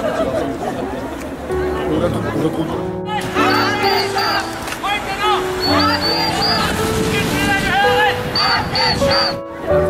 我点！快点！